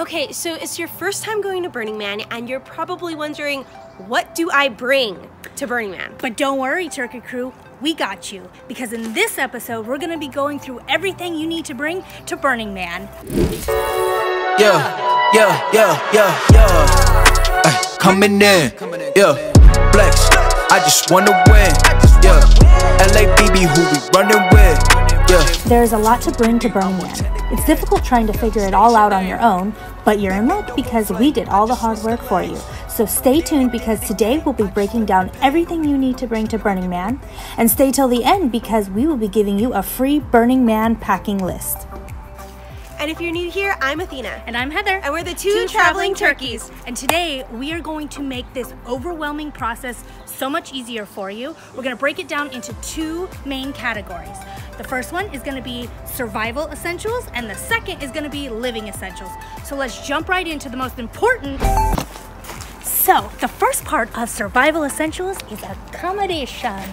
Okay, so it's your first time going to Burning Man, and you're probably wondering, what do I bring to Burning Man? But don't worry, Turkey Crew, we got you. Because in this episode, we're gonna be going through everything you need to bring to Burning Man. Yeah, yeah, yeah, yeah, yeah. Ay, coming in, yeah. Flex, I just wanna win, yeah. LA LABB, who we running with, yeah. There's a lot to bring to Burning Man. It's difficult trying to figure it all out on your own, but you're in luck because we did all the hard work for you. So stay tuned because today we'll be breaking down everything you need to bring to Burning Man. And stay till the end because we will be giving you a free Burning Man packing list. And if you're new here, I'm Athena. And I'm Heather. And we're the two, traveling turkeys. And today we are going to make this overwhelming process so much easier for you. We're gonna break it down into two main categories. The first one is gonna be survival essentials, and the second is gonna be living essentials. So let's jump right into the most important. So, the first part of survival essentials is accommodation.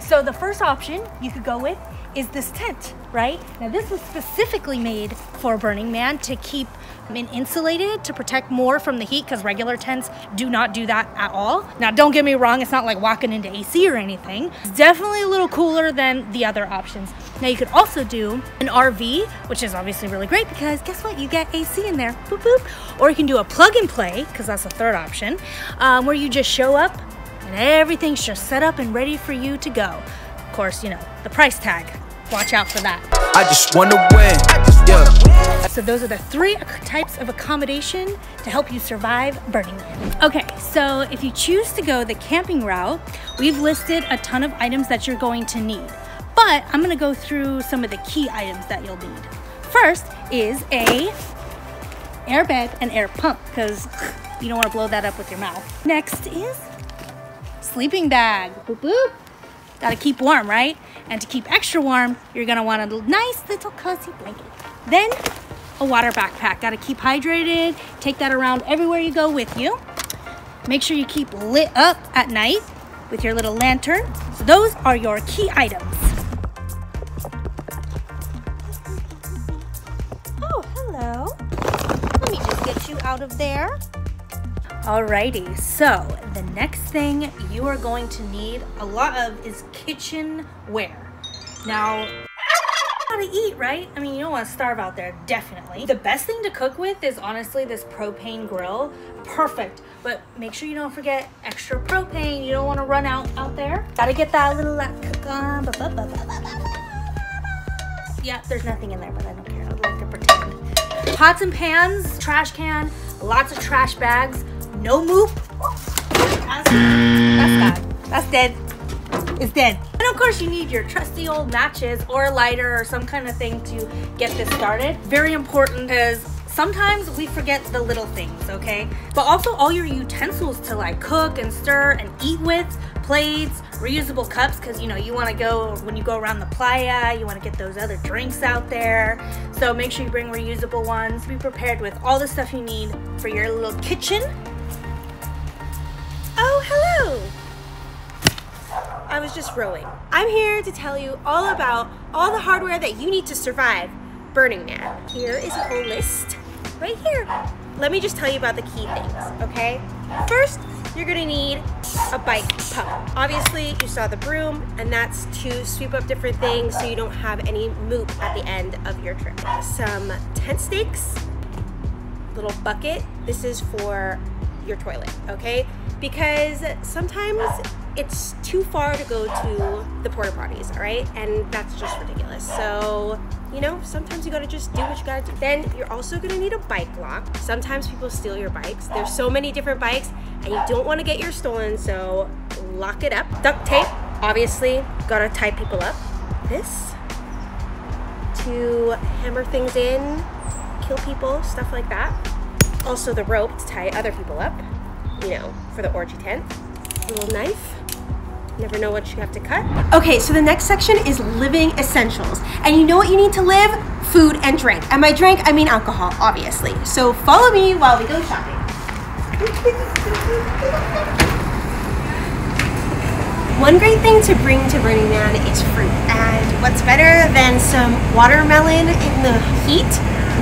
So, the first option you could go with is this tent, right? Now, this was specifically made for Burning Man to keep it insulated to protect more from the heat because regular tents do not do that at all. Now, don't get me wrong, it's not like walking into AC or anything. It's definitely a little cooler than the other options. Now, you could also do an RV, which is obviously really great because guess what? You get AC in there, boop boop. Or you can do a plug and play, because that's the third option, um, where you just show up and everything's just set up and ready for you to go. Of course, you know, the price tag. Watch out for that. I just wanna win, yeah. So those are the three types of accommodation to help you survive Burning Man. Okay, so if you choose to go the camping route, we've listed a ton of items that you're going to need. But I'm gonna go through some of the key items that you'll need. First is a air bed and air pump, because you don't wanna blow that up with your mouth. Next is sleeping bag. Boop boop. Gotta keep warm, right? And to keep extra warm, you're gonna want a nice little cozy blanket. Then a water backpack. Gotta keep hydrated. Take that around everywhere you go with you. Make sure you keep lit up at night with your little lantern. So those are your key items. Oh, hello. Let me just get you out of there. Alrighty, so the next thing you are going to need a lot of is kitchenware. Now, gotta eat, right? I mean, you don't want to starve out there, definitely. The best thing to cook with is honestly this propane grill. Perfect, but make sure you don't forget extra propane. You don't want to run out out there. Gotta get that little cook on. Ba, ba, ba. Yeah, there's nothing in there, but I don't care. I would like to pretend. Pots and pans, trash can, lots of trash bags, no moop. That's, that's. That's dead. It's dead. And of course you need your trusty old matches or a lighter or some kind of thing to get this started. Very important because sometimes we forget the little things, okay? But also all your utensils to like cook and stir and eat with, plates, reusable cups, because you know, you wanna go, when you go around the playa, you wanna get those other drinks out there. So make sure you bring reusable ones. Be prepared with all the stuff you need for your little kitchen. Oh, hello! I was just rowing. I'm here to tell you all about all the hardware that you need to survive Burning Man. Here is a whole list right here. Let me just tell you about the key things, okay? First, you're gonna need a bike pump. Obviously, you saw the broom, and that's to sweep up different things so you don't have any moop at the end of your trip. Some tent stakes, little bucket. This is for your toilet, okay? Because sometimes it's too far to go to the porta potties, all right? And that's just ridiculous. So, you know, sometimes you gotta just do what you gotta do. Then you're also gonna need a bike lock. Sometimes people steal your bikes. There's so many different bikes and you don't wanna get yours stolen, so lock it up. Duct tape, obviously, gotta tie people up. This to hammer things in, kill people, stuff like that. Also the rope to tie other people up, you know, for the orgy tent. A little knife. Never know what you have to cut. Okay, so the next section is living essentials. And you know what you need to live? Food and drink. And by drink, I mean alcohol, obviously. So follow me while we go shopping. One great thing to bring to Burning Man is fruit. And what's better than some watermelon in the heat?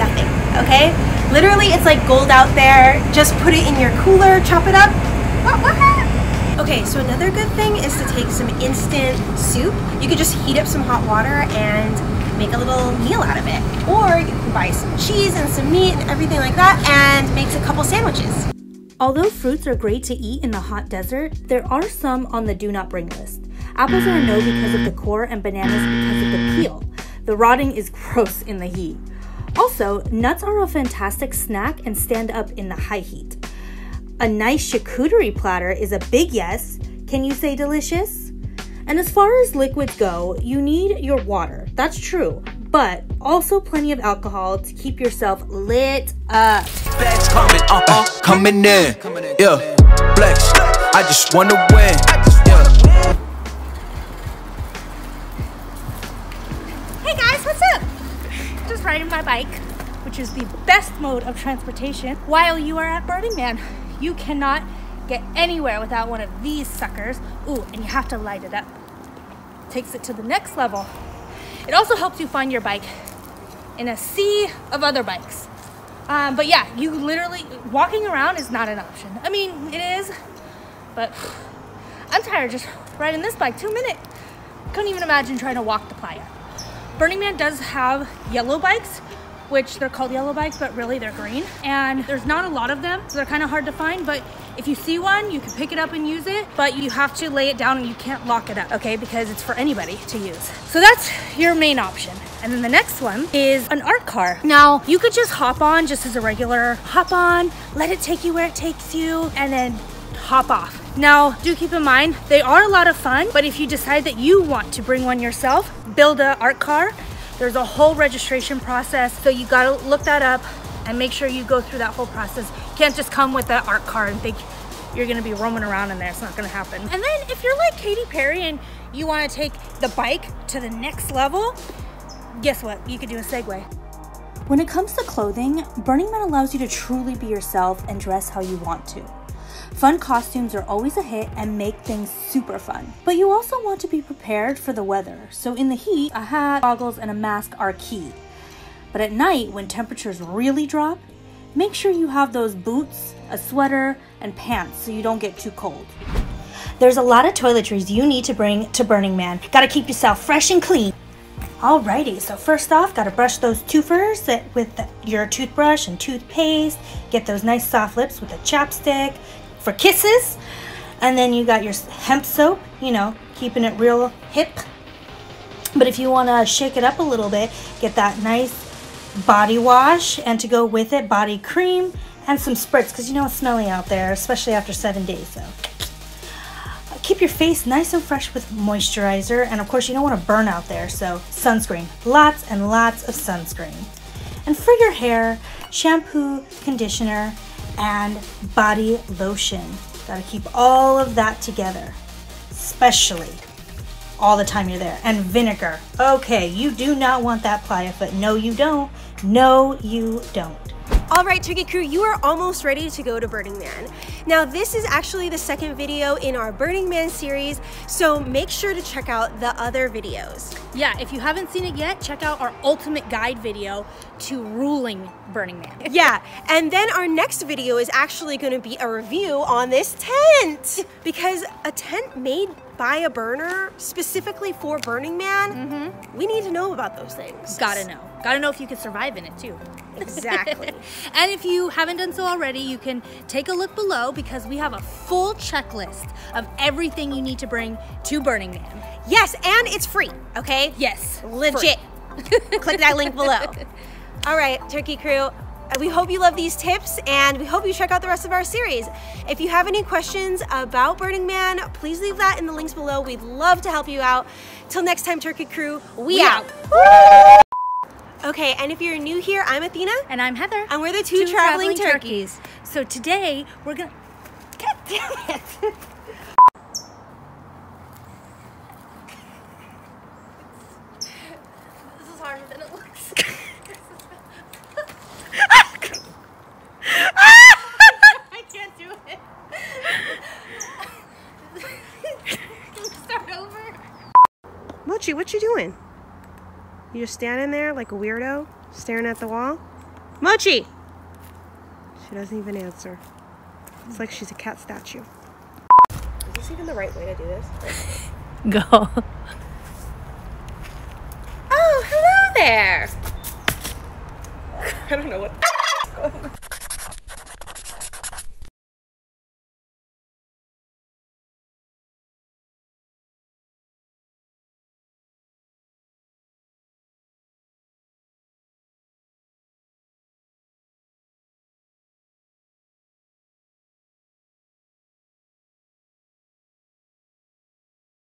Nothing, okay? Literally, it's like gold out there. Just put it in your cooler, chop it up. What, what? Okay, so another good thing is to take some instant soup. You could just heat up some hot water and make a little meal out of it. Or you can buy some cheese and some meat and everything like that and make a couple sandwiches. Although fruits are great to eat in the hot desert, there are some on the do not bring list. Apples are a no because of the core and bananas because of the peel. The rotting is gross in the heat. Also, nuts are a fantastic snack and stand up in the high heat. A nice charcuterie platter is a big yes. Can you say delicious? And as far as liquids go, you need your water. That's true. But also plenty of alcohol to keep yourself lit up. Bags coming, uh uh, coming in. Yeah, flex. I just wanna win. Yeah. Hey guys, what's up? Just riding my bike, which is the best mode of transportation while you are at Burning Man. You cannot get anywhere without one of these suckers. Ooh, and you have to light it up. Takes it to the next level. It also helps you find your bike in a sea of other bikes. Um, but yeah, you literally, walking around is not an option. I mean, it is, but I'm tired just riding this bike two minutes. Couldn't even imagine trying to walk the playa. Burning Man does have yellow bikes, which they're called yellow bikes, but really they're green. And there's not a lot of them, so they're kind of hard to find. But if you see one, you can pick it up and use it, but you have to lay it down and you can't lock it up, okay? Because it's for anybody to use. So that's your main option. And then the next one is an art car. Now, you could just hop on just as a regular hop on, let it take you where it takes you, and then hop off. Now, do keep in mind, they are a lot of fun, but if you decide that you want to bring one yourself, build an art car, there's a whole registration process. So you gotta look that up and make sure you go through that whole process. You can't just come with that art car and think you're gonna be roaming around in there. It's not gonna happen. And then if you're like Katy Perry and you wanna take the bike to the next level, guess what? You could do a Segway. When it comes to clothing, Burning Man allows you to truly be yourself and dress how you want to. Fun costumes are always a hit and make things super fun. But you also want to be prepared for the weather, so in the heat, a hat, goggles, and a mask are key. But at night, when temperatures really drop, make sure you have those boots, a sweater, and pants so you don't get too cold. There's a lot of toiletries you need to bring to Burning Man. Gotta keep yourself fresh and clean. Alrighty, so first off, gotta brush those twofers with your toothbrush and toothpaste. Get those nice soft lips with a chapstick for kisses. And then you got your hemp soap, you know, keeping it real hip. But if you wanna shake it up a little bit, get that nice body wash and to go with it, body cream and some spritz because you know it's smelly out there, especially after seven days. So keep your face nice and fresh with moisturizer and of course you don't want to burn out there so sunscreen lots and lots of sunscreen and for your hair shampoo conditioner and body lotion. Got to keep all of that together especially all the time you're there. And vinegar. Okay you do not want that playa foot. No you don't. No you don't All right, Turkey Crew, you are almost ready to go to Burning Man. Now, this is actually the second video in our Burning Man series, so make sure to check out the other videos. Yeah, if you haven't seen it yet, check out our ultimate guide video to ruling Burning Man. Yeah, and then our next video is actually going to be a review on this tent because a tent made by a burner specifically for Burning Man, mm -hmm. we need to know about those things. Gotta know. Gotta know if you can survive in it too. Exactly. and if you haven't done so already, you can take a look below because we have a full checklist of everything you need to bring to Burning Man. yes, and it's free, okay? Yes, Legit. Click that link below. All right, Turkey Crew. uh, We hope you love these tips and we hope you check out the rest of our series. If you have any questions about Burning Man, please leave that in the links below. We'd love to help you out. Till next time, Turkey Crew, we, We out. out. Okay, and if you're new here, I'm Athena. And I'm Heather. And we're the two traveling turkeys. So today we're gonna. God damn it! this is harder than it looks. I can't do it. Start over. Mochi, what you doing? You just standing there like a weirdo, staring at the wall? Mochi! She doesn't even answer. It's like she's a cat statue. Is this even the right way to do this? Go. Oh, hello there! I don't know what.